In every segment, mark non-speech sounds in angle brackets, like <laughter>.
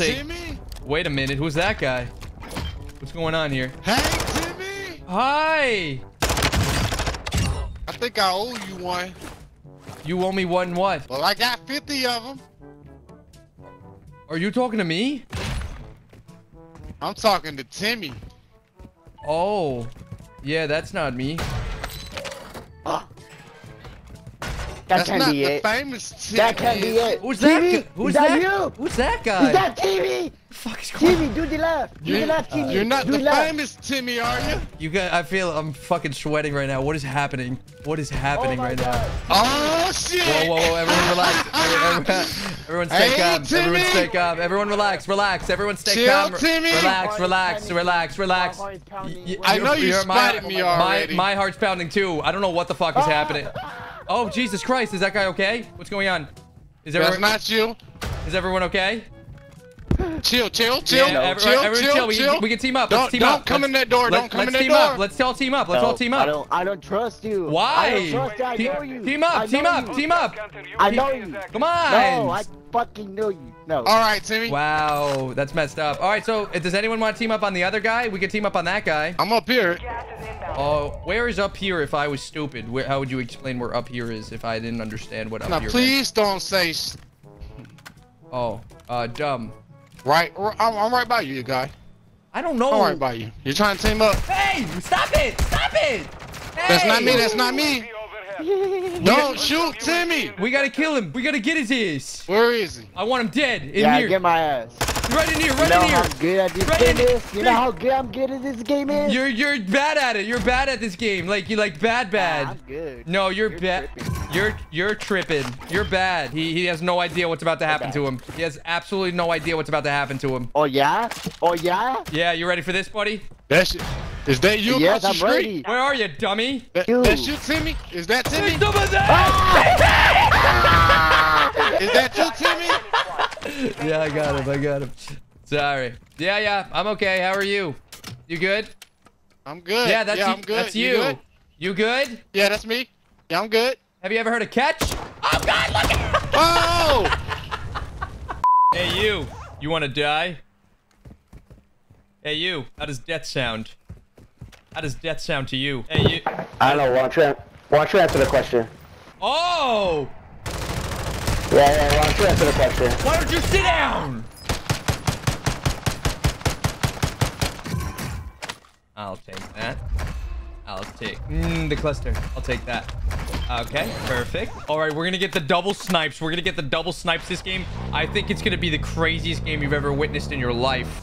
take. Timmy? Wait a minute. Who's that guy? What's going on here? Hey, Timmy! Hi. I think I owe you one. You owe me one what? Well, I got 50 of them. Are you talking to me? I'm talking to Timmy. Oh. Yeah, that's not me. That That's can't be it. famous Timmy. That can't be it. Who's that? TV, Who's is that, that? you? Who's that guy? Is that TV? the fuck is going TV, do the left. Do the left, TV. You're not do the left. famous Timmy, are you? You got. I feel I'm fucking sweating right now. What is happening? What is Oh happening my right God. Oh, shit! Whoa, whoa, whoa! Everyone relax. <laughs> Everyone, everyone stay Hey, calm. Everyone stay calm. Everyone relax. Relax. Everyone stay Chill, calm. Timmy. Relax. My Relax. Relax. Relax. My heart's pounding. Y- I know you you're- my- spotted me my, already. my heart's pounding too. I don't know what the fuck is ah! happening. Oh Jesus Christ! Is that guy okay? What's going on? Is everyone... That's not you. is everyone okay? Chill, chill, chill, Yeah, everyone, chill, everyone chill, chill. We, chill. Can, we can team up. Don't, let's team don't up. come let's, in that door. Don't come in that team door. up. Let's all team up. Let's No, all team I up. don't, I don't trust you. Why? I don't trust you. I know you. Team up. I Team know up. you. Team up. I know you. Come on. No, I fucking know you. No. All right, Timmy. Wow, that's messed up. All right, so does anyone want to team up on the other guy? We could team up on that guy. I'm up here. Oh, where is up here if I was stupid? Where, how would you explain where up here is if I didn't understand what up Now, here meant? please don't say Oh, uh, dumb. right. I'm, I'm right by you, you guy. I don't know. I'm right by you. You're trying to team up. Hey, stop it! Stop it! That's not me. That's not me. <laughs> Don't shoot Timmy. We gotta kill him. We gotta get his ass. Where is he? I want him dead. In yeah, here. get my ass. Right in here. You Right know in how here. good at this Right game in- is? You know how good I'm good at this game is? You're you're bad at it. You're bad at this game. Like you like bad Nah, bad. I'm good. No, you're, You're bad. You're you're tripping. You're bad. He he has no idea what's about to happen bad. to him. He has absolutely no idea what's about to happen to him. Oh, yeah? Oh, yeah? Yeah, you ready for this, buddy? That's is that you Yes, across I'm the ready. Where are you, dummy? That, You. that's you, Timmy. Is that Timmy? Some of that. Is that you, Timmy? <laughs> yeah, I got him. I got him. Sorry. Yeah, yeah. I'm okay. How are you? You good? I'm good. Yeah, that's yeah, you. I'm good. That's you. good? You good? Yeah, that's me. Yeah, I'm good. Have you ever heard of catch? Oh God! Look at. <laughs> Oh! Hey, you. You want to die? Hey, you. How does death sound? How does death sound to you? Hey, you. I don't know. Why don't you, why don't you the question? Oh! Yeah, yeah, why don't you answer the question? Why don't you sit down? I'll take that. I'll take mm, the cluster. I'll take that. Okay, perfect. All right, we're gonna get the double snipes. We're gonna get the double snipes this game. I think it's gonna be the craziest game you've ever witnessed in your life.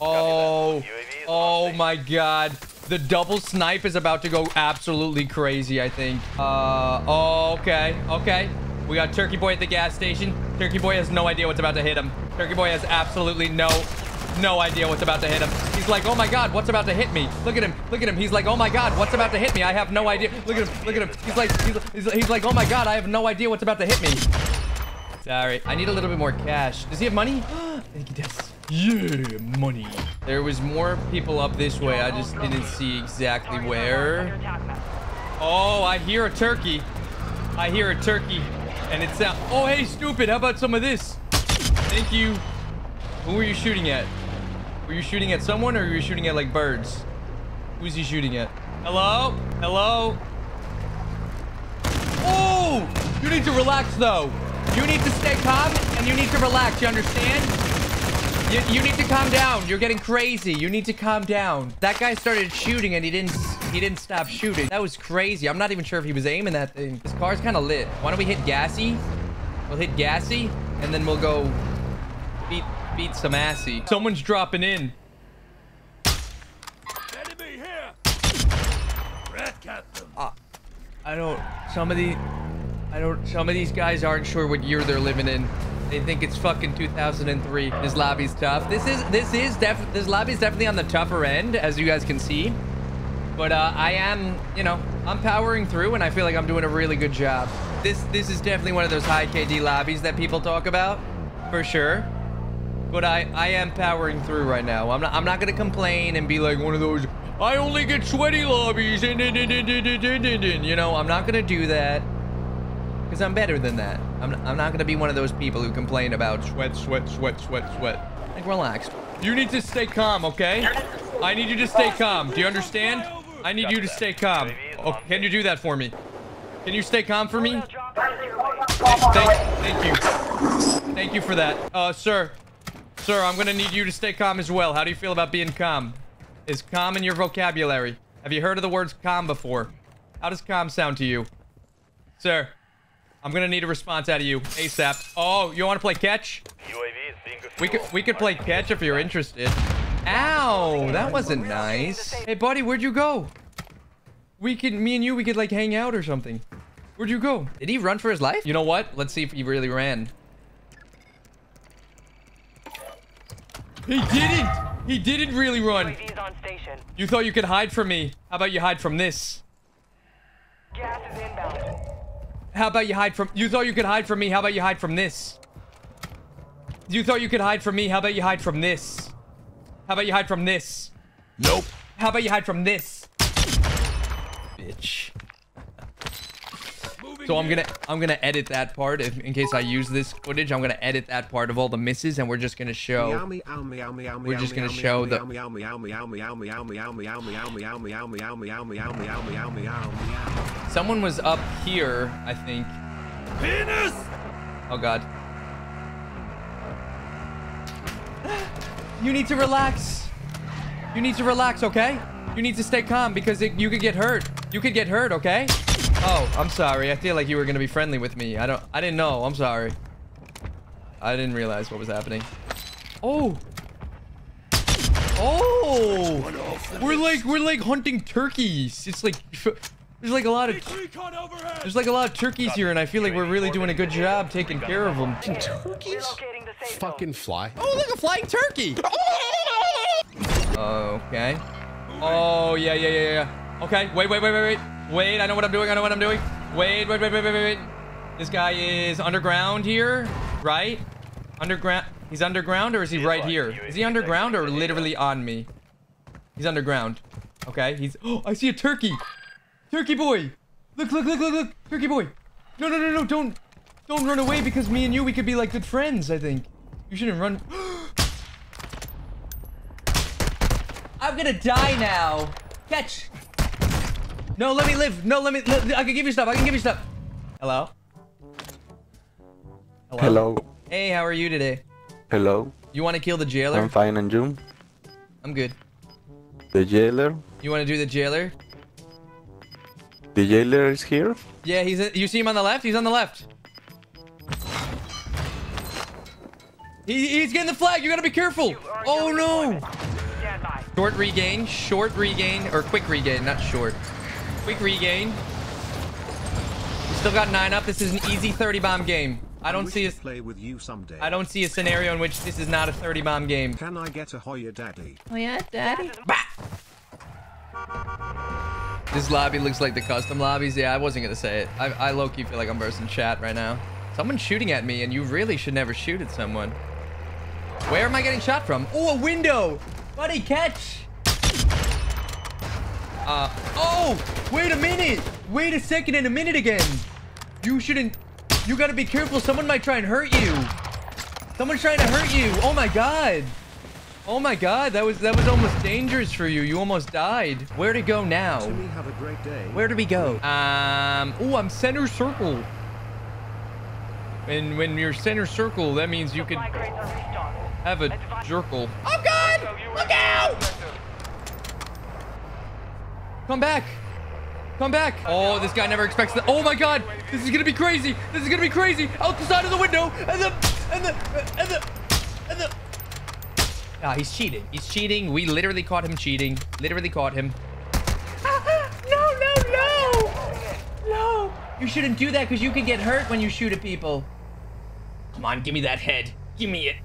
Oh, oh my God. The double snipe is about to go absolutely crazy, I think. Uh, oh, okay, okay. We got Turkey Boy at the gas station. Turkey Boy has no idea what's about to hit him. Turkey Boy has absolutely no, no idea what's about to hit him. He's like, oh my God, what's about to hit me? Look at him, look at him. He's like, oh my God, what's about to hit me? I have no idea. Look at him, look at him. He's like, he's, he's, he's like, oh my God, I have no idea what's about to hit me. Sorry, I need a little bit more cash. Does he have money? <gasps> I think he does. Yeah, money. There was more people up this way. I just didn't see exactly where. Oh, I hear a turkey. I hear a turkey. And it's out. Oh, hey, stupid. How about some of this? Thank you. Who were you shooting at? Were you shooting at someone or were you shooting at like birds? Who's he shooting at? Hello? Hello? Oh! You need to relax though. You need to stay calm and you need to relax. You understand? You, you need to calm down. You're getting crazy. You need to calm down. That guy started shooting and he didn't he didn't stop shooting. That was crazy. I'm not even sure if he was aiming that thing. This car's kind of lit. Why don't we hit Gassy? We'll hit Gassy and then we'll go beat beat some assy. Someone's dropping in. Enemy here! Red Captain! Uh, I don't. Some of the, I don't. Some of these guys aren't sure what year they're living in. They think it's fucking 2003. This lobby's tough. This is this is def. This lobby's definitely on the tougher end, as you guys can see. But uh, I am, you know, I'm powering through, and I feel like I'm doing a really good job. This this is definitely one of those high KD lobbies that people talk about, for sure. But I I am powering through right now. I'm not I'm not gonna complain and be like one of those. I only get sweaty lobbies you know I'm not gonna do that because I'm better than that. I'm, I'm not gonna be one of those people who complain about sweat, sweat, sweat, sweat, sweat. Like, relax. You need to stay calm, okay? I need you to stay calm. Do you understand? I need you to stay calm. Oh, can you do that for me? Can you stay calm for me? Thank, thank, thank you. Thank you for that. Uh, sir. Sir, I'm gonna need you to stay calm as well. How do you feel about being calm? Is calm in your vocabulary? Have you heard of the words calm before? How does calm sound to you? Sir, I'm gonna need a response out of you ASAP. Oh, you wanna play catch? We could we could play catch if you're interested. Ow, that wasn't nice. Hey, buddy, where'd you go? We could, me and you, we could like hang out or something. Where'd you go? Did he run for his life? You know what? Let's see if he really ran. He didn't! He didn't really run. On station. You thought you could hide from me. How about you hide from this? Gas is inbound. How about you hide from... You thought you could hide from me. How about you hide from this? You thought you could hide from me. How about you hide from this? How about you hide from this? Nope. How about you hide from this? Bitch. So I'm gonna I'm gonna edit that part if, in case I use this footage. I'm gonna edit that part of all the misses, and we're just gonna show. We're just gonna show the. Someone was up here, I think. Penis! Oh God. You need to relax. You need to relax, okay? You need to stay calm because it, you could get hurt. You could get hurt, okay? Oh, I'm sorry. I feel like you were gonna be friendly with me. I don't. I didn't know. I'm sorry. I didn't realize what was happening. Oh. Oh. We're like we're like hunting turkeys. It's like there's like a lot of there's like a lot of turkeys here, and I feel like we're really doing a good job taking care of them. Turkeys? Relocating the safe zone. Fucking fly. Oh, look, a flying turkey. Okay. Oh, yeah, yeah, yeah, yeah. Okay, wait, wait, wait, wait, wait. Wait, I know what I'm doing. I know what I'm doing. Wait, wait, wait, wait, wait, wait, wait. This guy is underground here, right? Underground. He's underground or is he right here? Is he underground or literally on me? He's underground. Okay, he's... Oh, <gasps> I see a turkey. Turkey boy. Look, look, look, look, look. Turkey boy. No, no, no, no. Don't... Don't run away because me and you, we could be like good friends, I think. You shouldn't run... <gasps> I'm gonna die now. Catch. No, let me live. No, let me. Let, I can give you stuff. I can give you stuff. Hello? Hello. Hey, how are you today? Hello. You want to kill the jailer? I'm fine and you? I'm good. The jailer? You want to do the jailer? The jailer is here? Yeah, he's. You see him on the left? He's on the left. He, he's getting the flag. You gotta be careful. Oh no! Stand. Short regain, short regain, or quick regain, not short. Quick regain. We still got nine up. This is an easy 30 bomb game. I don't see a, play with you someday. I don't see a scenario in which this is not a 30 bomb game. Can I get a Hoya Daddy? Oh yeah, daddy. This lobby looks like the custom lobbies. Yeah, I wasn't gonna say it. I, I low-key feel like I'm bursting chat right now. Someone's shooting at me, and you really should never shoot at someone. Where am I getting shot from? Oh, a window! Buddy, catch! Uh, oh! Wait a minute! Wait a second and a minute again! You shouldn't... You gotta be careful. Someone might try and hurt you. Someone's trying to hurt you. Oh my god. Oh my god, that was that was almost dangerous for you. You almost died. Where to go now? Timmy, have a great day. Where do we go? Um, oh, I'm center circle. And when you're center circle, that means you can Supply crates are restocked. have a jerkle. Oh god! Look out! Come back! Come back! Oh, this guy never expects that. Oh my god! This is gonna be crazy! This is gonna be crazy! Out the side of the window! And the... And the... And the... And the... Ah, he's cheating. He's cheating. We literally caught him cheating. Literally caught him. <laughs> no, no, no! No! You shouldn't do that because you can get hurt when you shoot at people. Come on, give me that head. Give me it.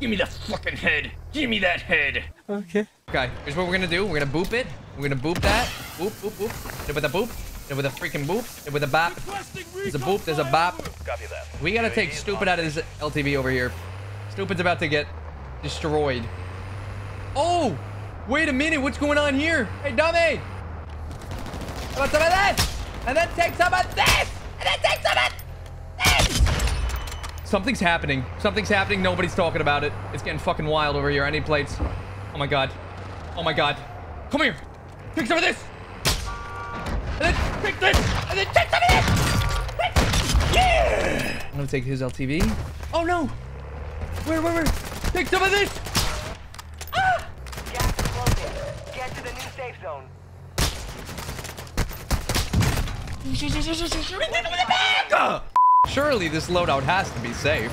Give me the fucking head. Give me that head. Okay. Okay, here's what we're gonna do. We're gonna boop it. We're gonna boop that. Boop, boop, boop. Hit with a boop. Hit with a freaking boop. Hit with a bop. There's a boop. There's a bop. Copy that. We gotta take Stupid out of this LTV over here. Stupid's about to get destroyed. Oh! Wait a minute. What's going on here? Hey, dummy! How about some of this? And then take some of this! And then take some of this! Something's happening. Something's happening. Nobody's talking about it. It's getting fucking wild over here. I need plates. Oh my god. Oh my god. Come here. Take some of this. And then take this. And then take some of this. Yeah. I'm gonna take his LTV. Oh no. Where, where, where? Take some of this. Ah! Gas closing. Get to the new safe zone. Surely this loadout has to be safe.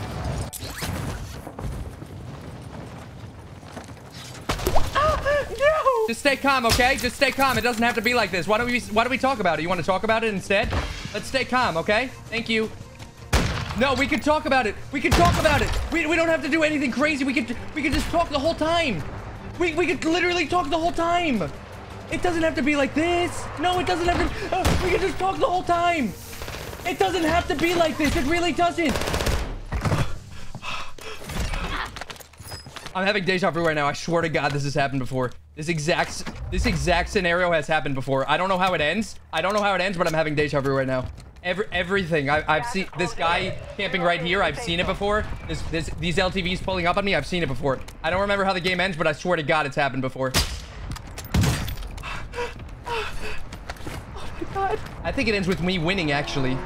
Just stay calm, okay? Just stay calm. It doesn't have to be like this. Why don't we why don't we talk about it? You want to talk about it instead? Let's stay calm, okay? Thank you. No, we can talk about it. We can talk about it. We, we don't have to do anything crazy. We could we could just talk the whole time. We we could literally talk the whole time. It doesn't have to be like this. No, it doesn't have to. uh, we can just talk the whole time. It doesn't have to be like this. It really doesn't. I'm having deja vu right now. I swear to God, this has happened before. This exact this exact scenario has happened before. I don't know how it ends. I don't know how it ends, but I'm having deja vu right now. Every, everything. I, I've seen this guy camping right here. I've seen it before. This, this, these LTVs pulling up on me. I've seen it before. I don't remember how the game ends, but I swear to God, it's happened before. <gasps> Oh my God. I think it ends with me winning, actually.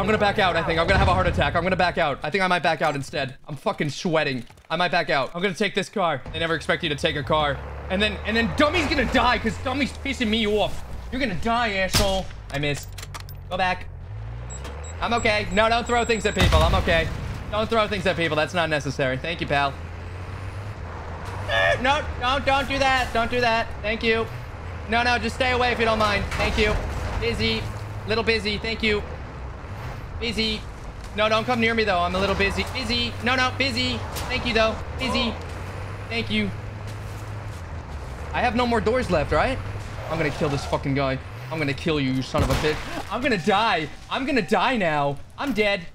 I'm gonna back out, I think. I'm gonna have a heart attack. I'm gonna back out. I think I might back out instead. I'm fucking sweating. I might back out. I'm gonna take this car. They never expect you to take a car. And then, and then Dummy's gonna die because Dummy's pissing me off. You're gonna die, asshole. I missed. Go back. I'm okay. No, don't throw things at people. I'm okay. Don't throw things at people. That's not necessary. Thank you, pal. No, don't, don't do that. Don't do that. Thank you. No, no, just stay away if you don't mind. Thank you. Busy. Little busy. Thank you. Busy. No, don't come near me, though. I'm a little busy. Busy. No, no, busy. Thank you, though. Busy. Thank you. I have no more doors left, right? I'm gonna kill this fucking guy. I'm gonna kill you, you son of a bitch. I'm gonna die. I'm gonna die now. I'm dead.